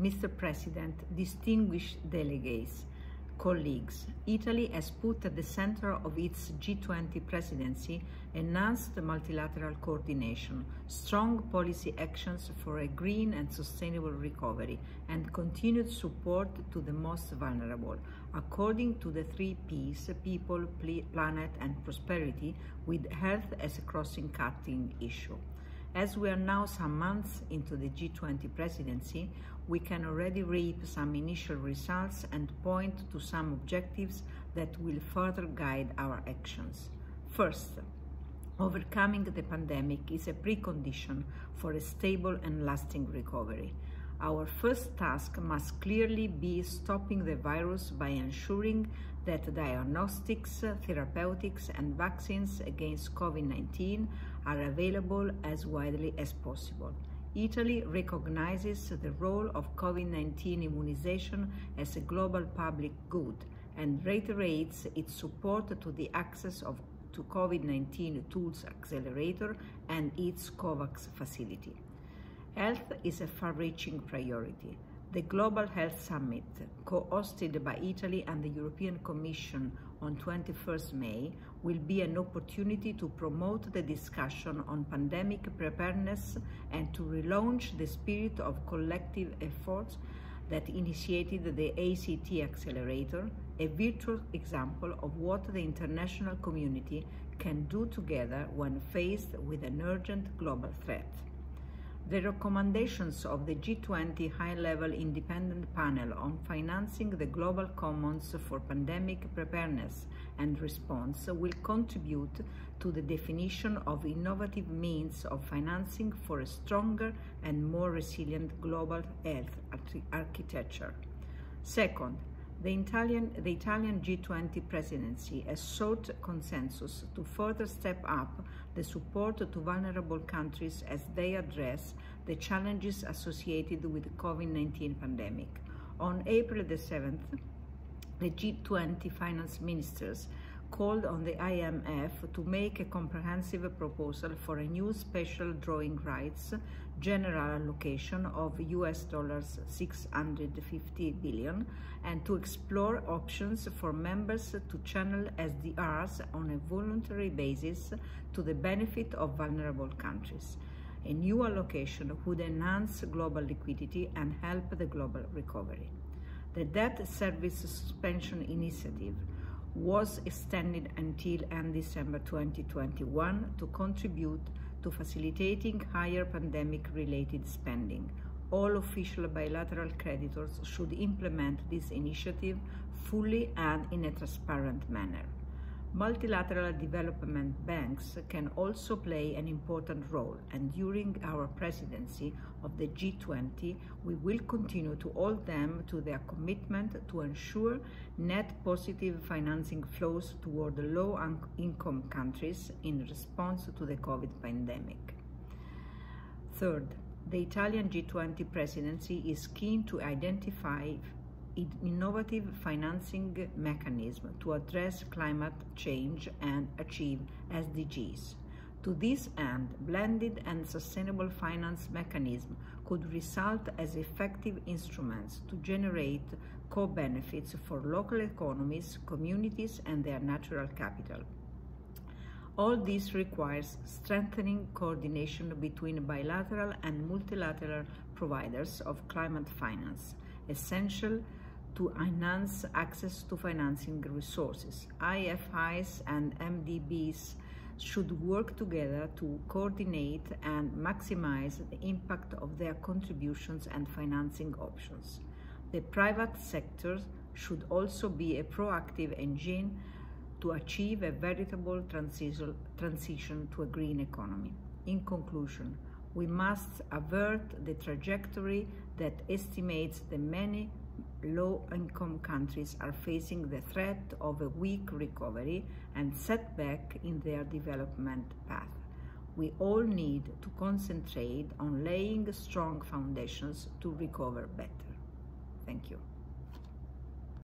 Mr. President, distinguished delegates, colleagues, Italy has put at the center of its G20 presidency enhanced multilateral coordination, strong policy actions for a green and sustainable recovery, and continued support to the most vulnerable, according to the three Ps people, planet, and prosperity, with health as a crossing cutting issue. As we are now some months into the G20 presidency, we can already reap some initial results and point to some objectives that will further guide our actions. First, overcoming the pandemic is a precondition for a stable and lasting recovery. Our first task must clearly be stopping the virus by ensuring that diagnostics, therapeutics, and vaccines against COVID 19 are available as widely as possible. Italy recognizes the role of COVID 19 immunization as a global public good and reiterates its support to the access of to COVID-19 Tools Accelerator and its COVAX facility. Health is a far-reaching priority. The Global Health Summit, co-hosted by Italy and the European Commission on 21st May, will be an opportunity to promote the discussion on pandemic preparedness and to relaunch the spirit of collective efforts that initiated the ACT Accelerator, a virtual example of what the international community can do together when faced with an urgent global threat. The recommendations of the G20 high-level independent panel on financing the global commons for pandemic preparedness and response will contribute to the definition of innovative means of financing for a stronger and more resilient global health architecture. Second, the Italian, the Italian G20 presidency has sought consensus to further step up the support to vulnerable countries as they address the challenges associated with the COVID-19 pandemic. On April the 7th, the G20 finance ministers called on the IMF to make a comprehensive proposal for a new special drawing rights general allocation of US dollars 650 billion and to explore options for members to channel SDRs on a voluntary basis to the benefit of vulnerable countries. A new allocation would enhance global liquidity and help the global recovery. The debt service suspension initiative was extended until end December 2021 to contribute to facilitating higher pandemic-related spending. All official bilateral creditors should implement this initiative fully and in a transparent manner. Multilateral development banks can also play an important role, and during our presidency of the G20, we will continue to hold them to their commitment to ensure net positive financing flows toward low income countries in response to the COVID pandemic. Third, the Italian G20 presidency is keen to identify innovative financing mechanism to address climate change and achieve SDGs. To this end, blended and sustainable finance mechanism could result as effective instruments to generate co-benefits for local economies, communities, and their natural capital. All this requires strengthening coordination between bilateral and multilateral providers of climate finance, essential to enhance access to financing resources. IFIs and MDBs should work together to coordinate and maximize the impact of their contributions and financing options. The private sector should also be a proactive engine to achieve a veritable transition to a green economy. In conclusion, we must avert the trajectory that estimates the many low-income countries are facing the threat of a weak recovery and setback in their development path. We all need to concentrate on laying strong foundations to recover better. Thank you.